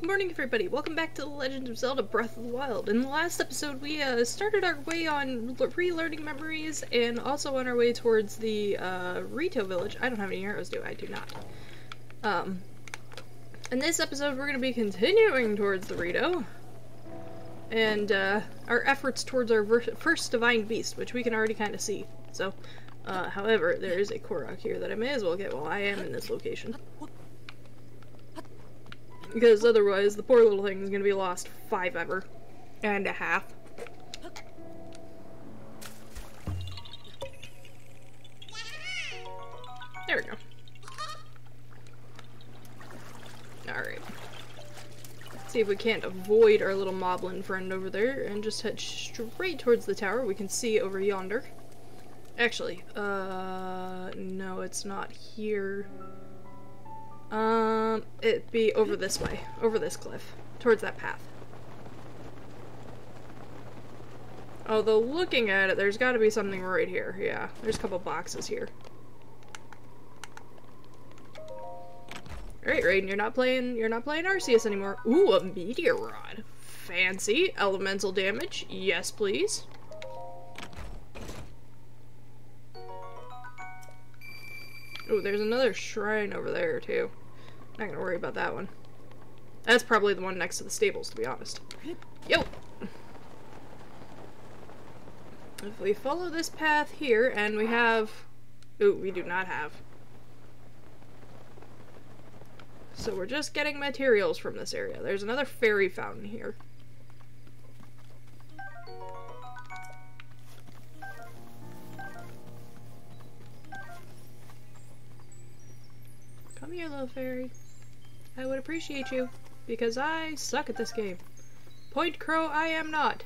Good morning, everybody. Welcome back to The Legend of Zelda Breath of the Wild. In the last episode, we uh, started our way on relearning memories and also on our way towards the uh, Rito village. I don't have any arrows, do I? I do not. Um, in this episode, we're going to be continuing towards the Rito and uh, our efforts towards our first Divine Beast, which we can already kind of see. So, uh, however, there is a Korok here that I may as well get while I am in this location. Because otherwise, the poor little thing is going to be lost five ever and a half. There we go. Alright. See if we can't avoid our little moblin friend over there and just head straight towards the tower. We can see over yonder. Actually, uh, no, it's not here. Um, it'd be over this way, over this cliff, towards that path. Although looking at it, there's gotta be something right here. Yeah, there's a couple boxes here. Alright, Raiden, you're not playing you're not playing Arceus anymore. Ooh, a meteor rod. Fancy. Elemental damage. Yes, please. Oh, there's another shrine over there, too. Not gonna worry about that one. That's probably the one next to the stables, to be honest. Yo! If we follow this path here, and we have... Ooh, we do not have. So we're just getting materials from this area. There's another fairy fountain here. Come here, little fairy. I would appreciate you, because I suck at this game. PointCrow, I am not.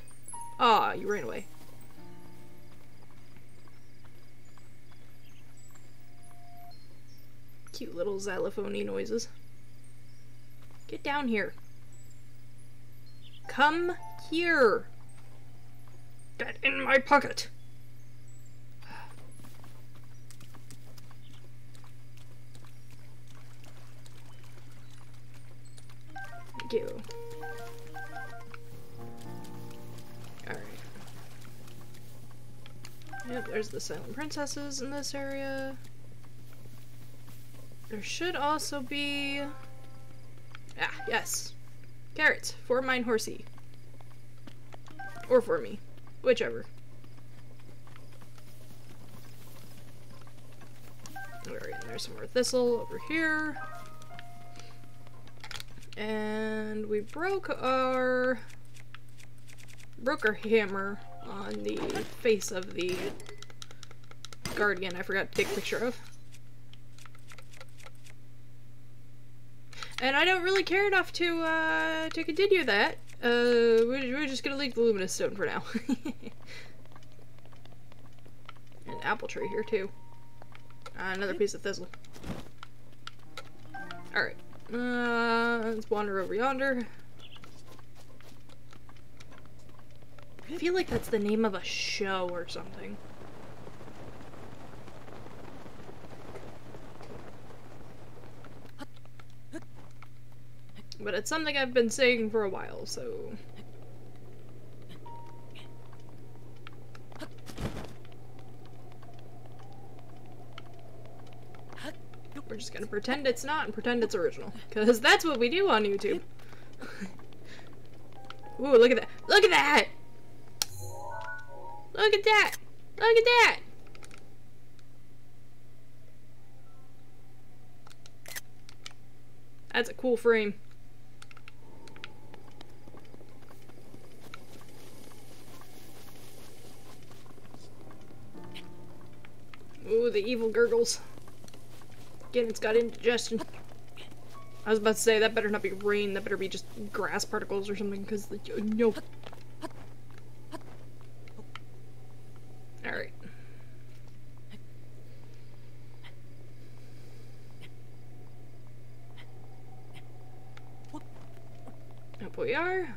Ah, you ran away. Cute little xylophony noises. Get down here. Come here. Get in my pocket. Thank you. Alright. Yep, there's the silent princesses in this area. There should also be... Ah, yes. Carrots. For mine horsey. Or for me. Whichever. Alright, there's some more thistle over here. And we broke our... Broke our hammer on the face of the guardian I forgot to take a picture of. And I don't really care enough to, uh, to continue that. Uh, we're, we're just gonna leave the luminous stone for now. An apple tree here, too. Uh, another piece of thistle. Alright. Uh, let's wander over yonder. I feel like that's the name of a show or something. But it's something I've been saying for a while, so... We're just gonna pretend it's not and pretend it's original. Because that's what we do on YouTube. Ooh, look at that. Look at that! Look at that! Look at that! That's a cool frame. Ooh, the evil gurgles. Again, it's got indigestion. I was about to say, that better not be rain, that better be just grass particles or something, because, the no. Alright. Up we are.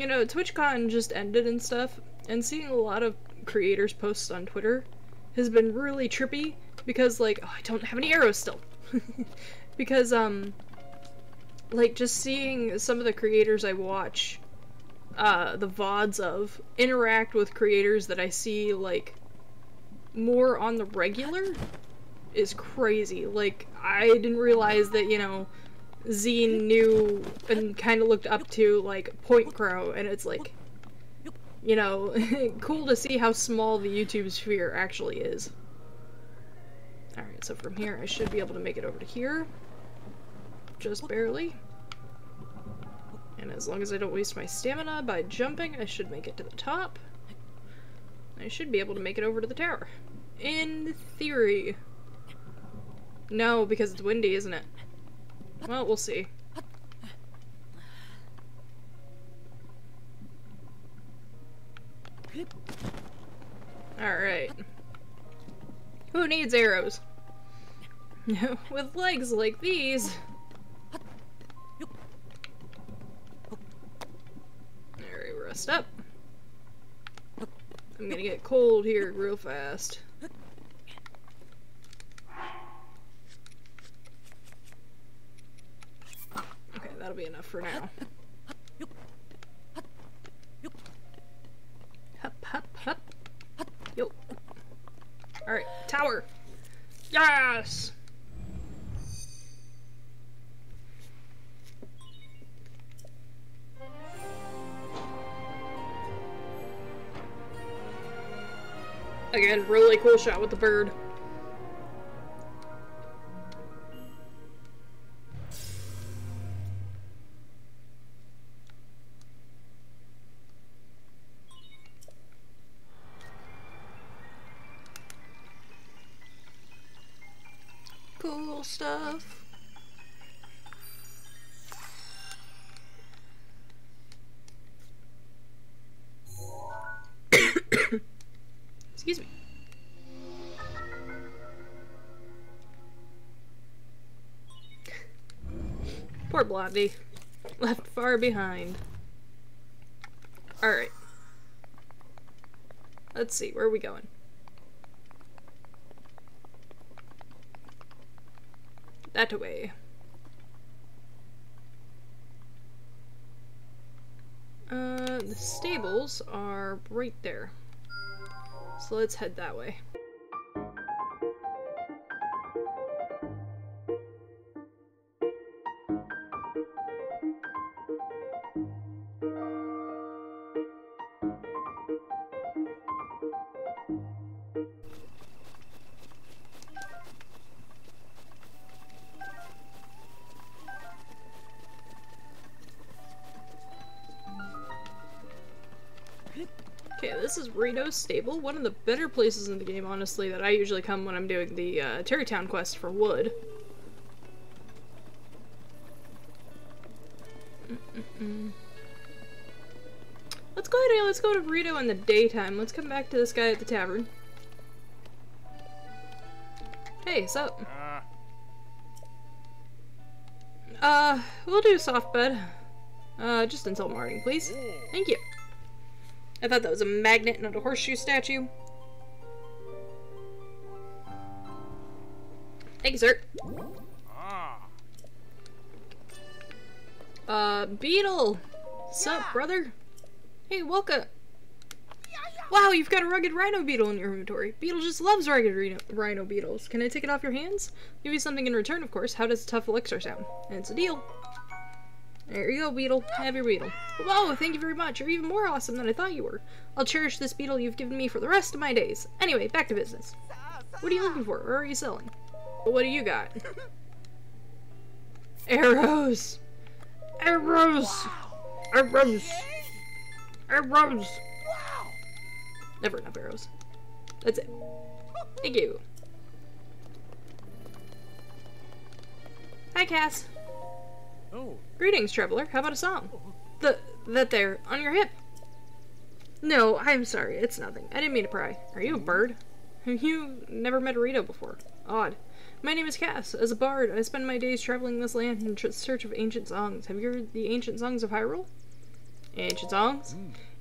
You know, TwitchCon just ended and stuff, and seeing a lot of creators posts on Twitter has been really trippy because, like, oh, I don't have any arrows still. because, um, like, just seeing some of the creators I watch, uh, the VODs of, interact with creators that I see, like, more on the regular is crazy. Like, I didn't realize that, you know, Zine knew and kind of looked up to, like, PointCrow, and it's like, you know, cool to see how small the YouTube sphere actually is. Alright, so from here I should be able to make it over to here. Just barely. And as long as I don't waste my stamina by jumping, I should make it to the top. I should be able to make it over to the tower. In theory. No, because it's windy, isn't it? Well, we'll see. Alright. Who needs arrows? With legs like these. Alright, rest up. I'm gonna get cold here real fast. Okay, that'll be enough for now. Hup, hup, hup. Yo. Alright, tower. Yes! Again, really cool shot with the bird. Poor Blondie. Left far behind. Alright. Let's see, where are we going? That way. Uh, the stables are right there. So let's head that way. Okay, this is Rito's stable, one of the better places in the game, honestly, that I usually come when I'm doing the uh, Tarrey Town quest for wood. Mm -mm -mm. Let's go ahead and let's go to Rito in the daytime. Let's come back to this guy at the tavern. Hey, what's up? Uh, we'll do soft bed. Uh, just until morning, please. Thank you. I thought that was a magnet, not a horseshoe statue. Thank you, sir. Uh, Beedle! Sup, brother? Hey, welcome! Wow, you've got a rugged rhino beetle in your inventory. Beedle just loves rugged rhino, rhino beetles. Can I take it off your hands? Give you something in return, of course. How does tough elixir sound? And it's a deal. There you go, Beedle. Have your Beetle. Whoa, thank you very much. You're even more awesome than I thought you were. I'll cherish this Beetle you've given me for the rest of my days. Anyway, back to business. What are you looking for? Or are you selling? what do you got? Arrows! Arrows! Arrows! Arrows! Wow. Never enough arrows. That's it. Thank you. Hi, Kass. Oh. Greetings, traveler. How about a song? The that there on your hip. No, I'm sorry. It's nothing. I didn't mean to pry. Are you a bird? You never met a Rito before? Odd. My name is Kass. As a bard, I spend my days traveling this land in search of ancient songs. Have you heard the ancient songs of Hyrule? Ancient songs.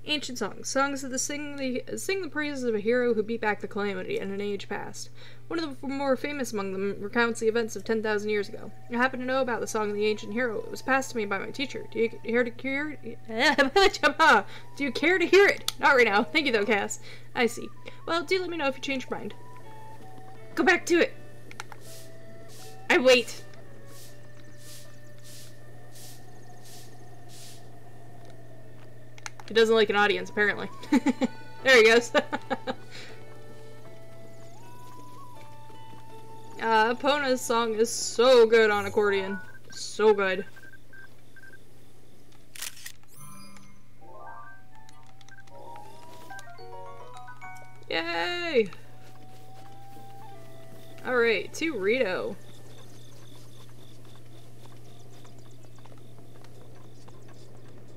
Ancient songs. Songs that sing the sing the praises of a hero who beat back the calamity in an age past. One of the more famous among them recounts the events of 10,000 years ago. I happen to know about the song of the ancient hero. It was passed to me by my teacher. Do you care to hear it? do you care to hear it? Not right now. Thank you though, Kass. I see. Well, do let me know if you change your mind. Go back to it. I wait. He doesn't like an audience, apparently. there he goes. uh, Pona's song is so good on accordion. So good. Yay! Alright, to Rito.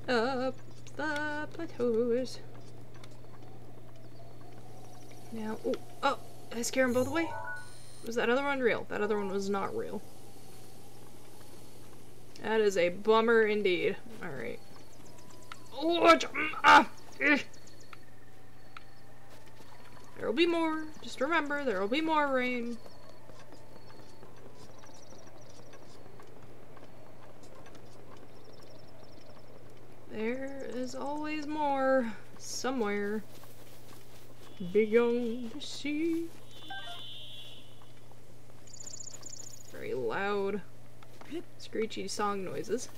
Up the plateaus. Now, oh, oh, did I scare him both away? Was that other one real? That other one was not real. That is a bummer indeed. Alright. Oh, ah, There'll be more. Just remember, there'll be more rain. There is always more somewhere beyond the sea. Very loud, screechy song noises.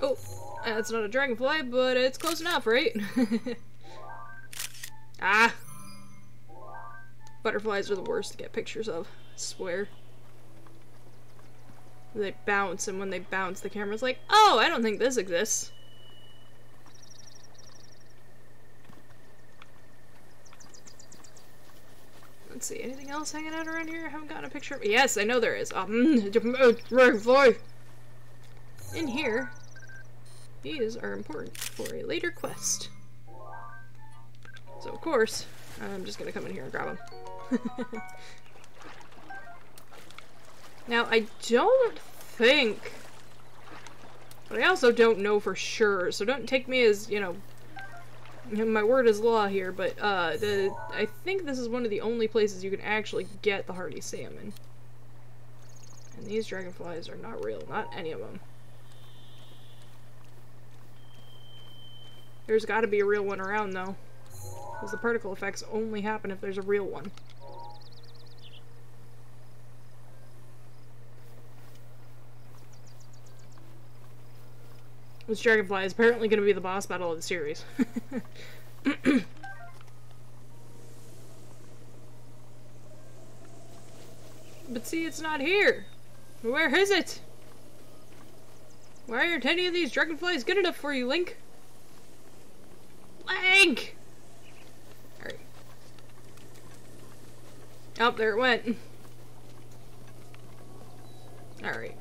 Oh, that's not a dragonfly, but it's close enough, right? ah! Butterflies are the worst to get pictures of, I swear. They bounce, and when they bounce, the camera's like, Oh, I don't think this exists. Let's see, anything else hanging out around here? I haven't gotten a picture of- Yes, I know there is. Um! In here, these are important for a later quest. So, of course, I'm just gonna come in here and grab them. now, I don't think... But I also don't know for sure, so don't take me as, you know, my word is law here, but uh, the, I think this is one of the only places you can actually get the hardy salmon. And these dragonflies are not real, not any of them. There's gotta be a real one around, though. Because the particle effects only happen if there's a real one. This dragonfly is apparently going to be the boss battle of the series. but see, it's not here. Where is it? Why aren't any of these dragonflies good enough for you, Link? Link! Alright. Oh, there it went. Alright.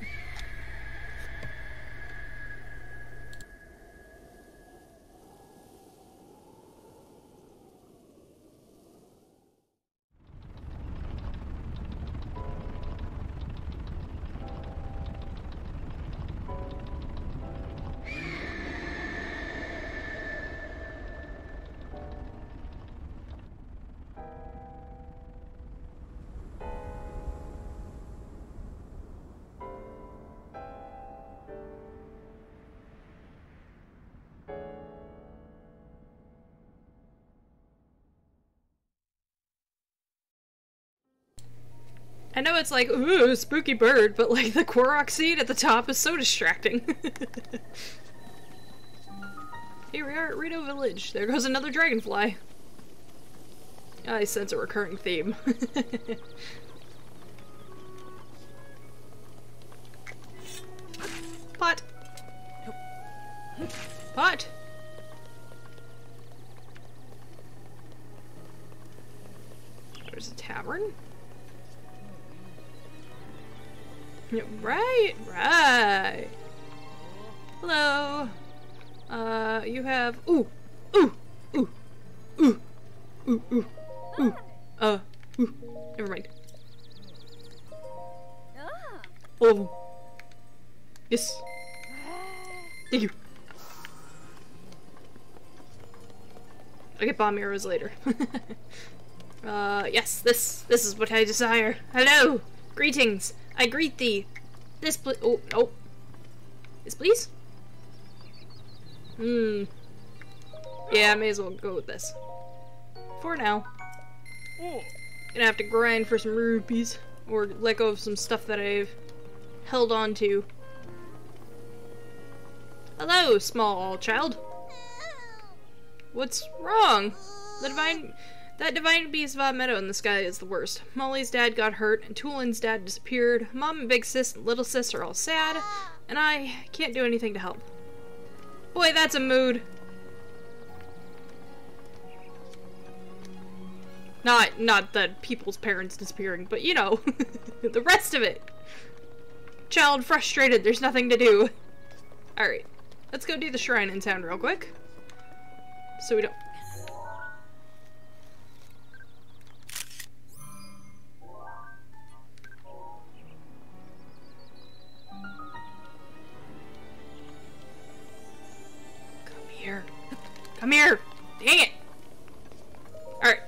I know it's like, ooh, spooky bird, but like the Korok seed at the top is so distracting. Here we are at Rito Village. There goes another dragonfly. Ah, I sense a recurring theme. Pot! Nope. Pot! There's a tavern? Right, right. Hello. Uh, you have. Ooh, ooh, ooh, ooh, ooh, ooh, ooh. Uh, ooh. Never mind. all of them. Yes. Thank you. I'll get bomb arrows later. uh, yes, this, this is what I desire. Hello! Greetings! I greet thee! This pl- oh, oh. This please? Hmm. Yeah, I may as well go with this. For now. Gonna have to grind for some rupees. Or let go of some stuff that I've held on to. Hello, small child. What's wrong? The divine... That divine beast Vah Medoh in the sky is the worst. Molli's dad got hurt, and Tulin's dad disappeared. Mom and big sis and little sis are all sad, and I can't do anything to help. Boy, that's a mood. Not, not the people's parents disappearing, but you know, the rest of it. Child frustrated, there's nothing to do. Alright, let's go do the shrine in town real quick. So we don't... Come here! Dang it! Alright.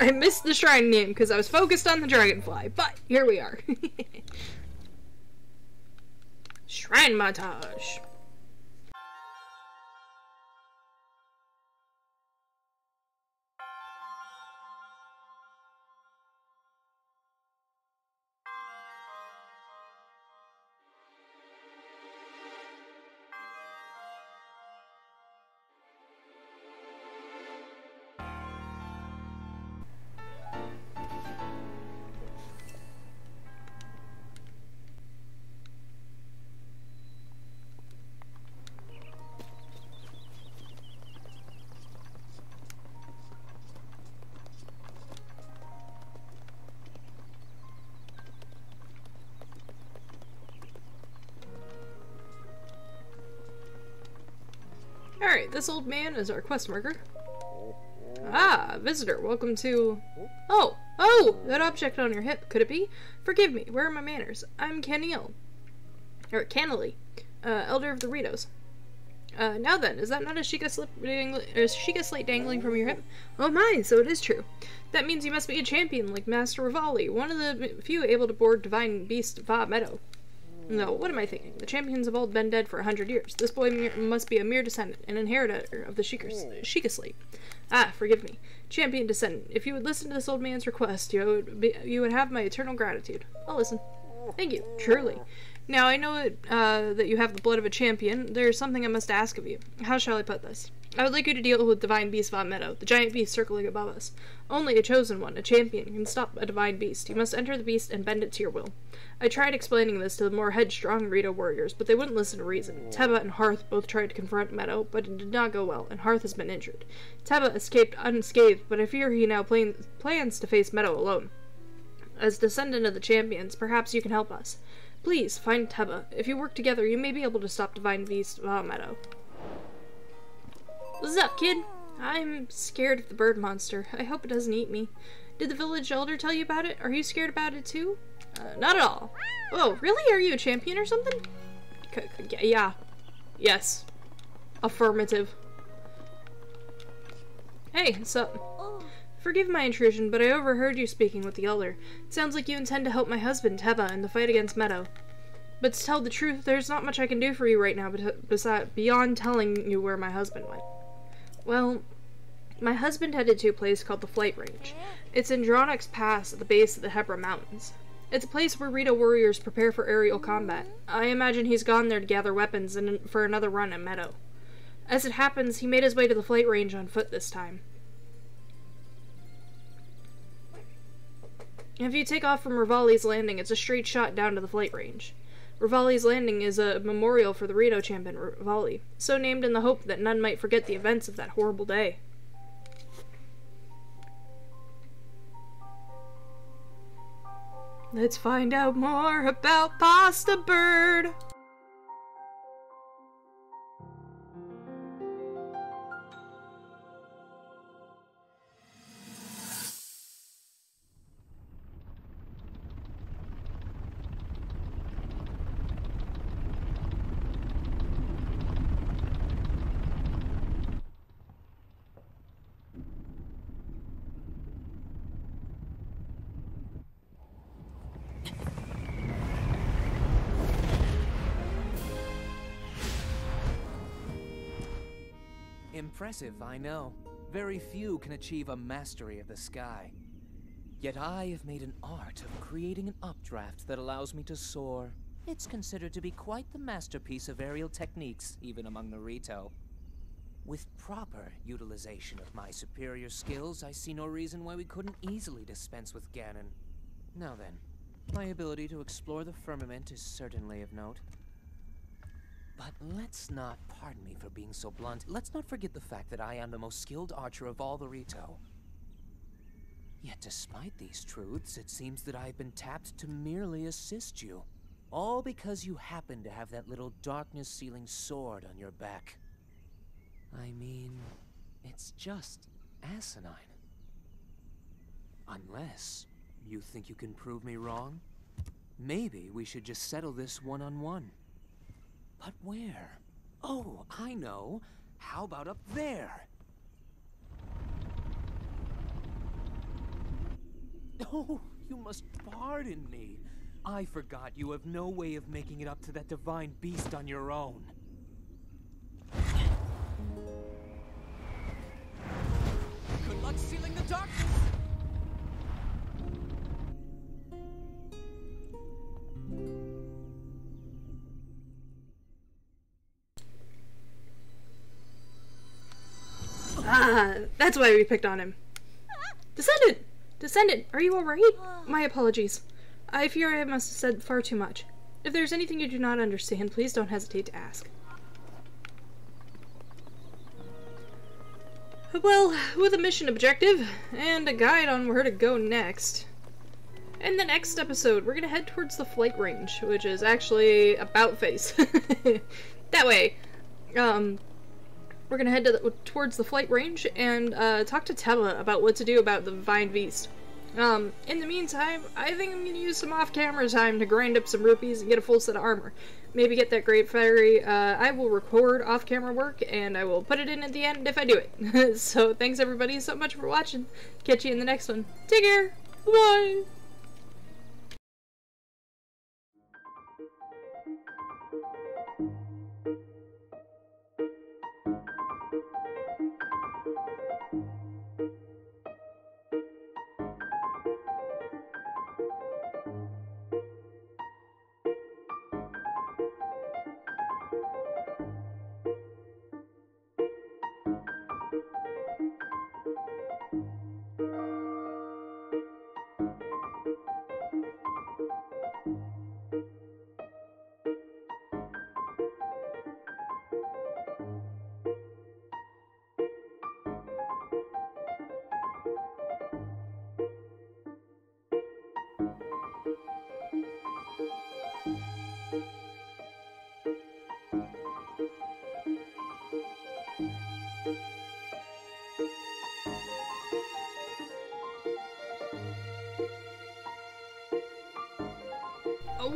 I missed the shrine name because I was focused on the dragonfly, but here we are. shrine montage. Alright, this old man is our quest marker. Ah, visitor, welcome to... Oh, oh, that object on your hip, could it be? Forgive me, where are my manners? I'm Canil. Or Kaneli, uh, elder of the Ritos. Uh, now then, is that not a Sheikah, slip Sheikah slate dangling from your hip? Oh my, so it is true. That means you must be a champion like Master Revali, one of the few able to board Divine Beast Vah Medoh. No, what am I thinking? The champions have all been dead for a hundred years. This boy must be a mere descendant, an inheritor of the Sheikah, Sheikah slate. Ah, forgive me. Champion descendant, if you would listen to this old man's request, you would, be, you would have my eternal gratitude. I'll listen. Thank you, truly. Now, I know it, uh, that you have the blood of a champion. There's something I must ask of you. How shall I put this? I would like you to deal with Divine Beast Vah Medoh, the giant beast circling above us. Only a chosen one, a champion, can stop a divine beast. You must enter the beast and bend it to your will. I tried explaining this to the more headstrong Rito warriors, but they wouldn't listen to reason. Teba and Harth both tried to confront Medoh, but it did not go well, and Harth has been injured. Teba escaped unscathed, but I fear he now plan plans to face Medoh alone. As descendant of the champions, perhaps you can help us. Please, find Teba. If you work together, you may be able to stop Divine Beast Vah Medoh. What's up, kid? I'm scared of the bird monster. I hope it doesn't eat me. Did the village elder tell you about it? Are you scared about it too? Uh, not at all. Oh, really? Are you a champion or something? C yeah. Yes. Affirmative. Hey, what's up? Forgive my intrusion, but I overheard you speaking with the elder. It sounds like you intend to help my husband, Teba, in the fight against Medoh. But to tell the truth, there's not much I can do for you right now besides beyond telling you where my husband went. Well, my husband headed to a place called the Flight Range. It's in Dronoc's Pass at the base of the Hebra Mountains. It's a place where Rito warriors prepare for aerial combat. I imagine he's gone there to gather weapons and for another run at Medoh. As it happens, he made his way to the flight range on foot this time. If you take off from Revali's Landing, it's a straight shot down to the flight range. Revali's Landing is a memorial for the Rito champion Revali, so named in the hope that none might forget the events of that horrible day. Let's find out more about Pasta Bird. Impressive, I know. Very few can achieve a mastery of the sky. Yet I have made an art of creating an updraft that allows me to soar. It's considered to be quite the masterpiece of aerial techniques, even among the Rito. With proper utilization of my superior skills, I see no reason why we couldn't easily dispense with Ganon. Now then, my ability to explore the firmament is certainly of note. But let's not, pardon me for being so blunt, let's not forget the fact that I am the most skilled archer of all the Rito. Yet despite these truths, it seems that I've been tapped to merely assist you. All because you happen to have that little darkness-sealing sword on your back. I mean, it's just asinine. Unless you think you can prove me wrong? Maybe we should just settle this one-on-one. -on -one. But where? Oh, I know. How about up there? Oh, you must pardon me. I forgot you have no way of making it up to that divine beast on your own. That's why we picked on him. Descendant! Descendant, are you alright? My apologies. I fear I must have said far too much. If there's anything you do not understand, please don't hesitate to ask. Well, with a mission objective and a guide on where to go next. In the next episode, we're gonna head towards the flight range, which is actually about face. that way. Um, we're gonna head to the, towards the flight range and uh, talk to Teba about what to do about the Vine Beast. Um, in the meantime, I think I'm gonna use some off-camera time to grind up some rupees and get a full set of armor. Maybe get that Great Fairy. Uh, I will record off-camera work and I will put it in at the end if I do it. so thanks everybody so much for watching. Catch you in the next one. Take care. Bye.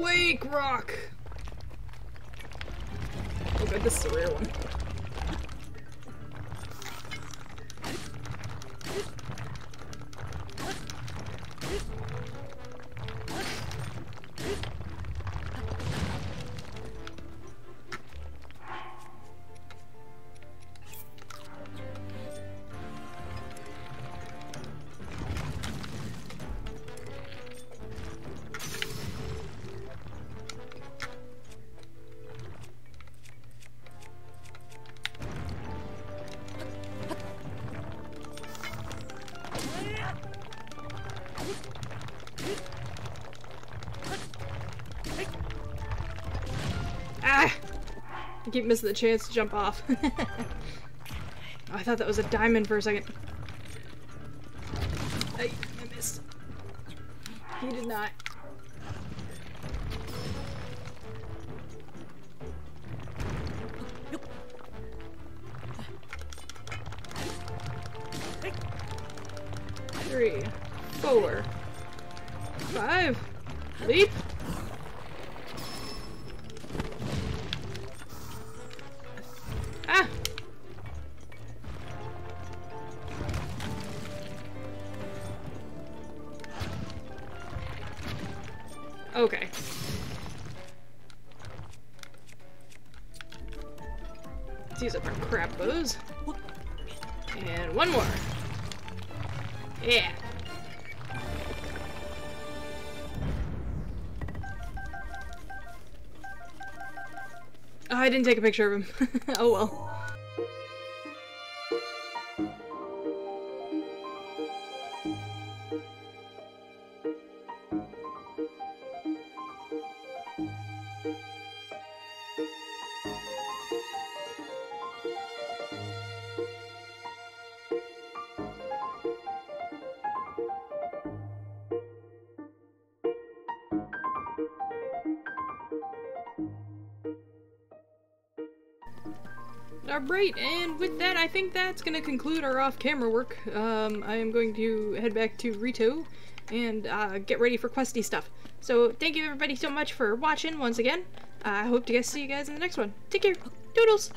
Awake, Rock! Oh good, this is a rare one. I keep missing the chance to jump off. oh, I thought that was a diamond for a second. I, I missed. He did not. Three, four, five, leap. I didn't take a picture of him. oh well. Alright, and with that, I think that's going to conclude our off-camera work. Um, I am going to head back to Rito and uh, get ready for questy stuff. So, thank you everybody so much for watching once again. I hope to see you guys in the next one. Take care. Doodles!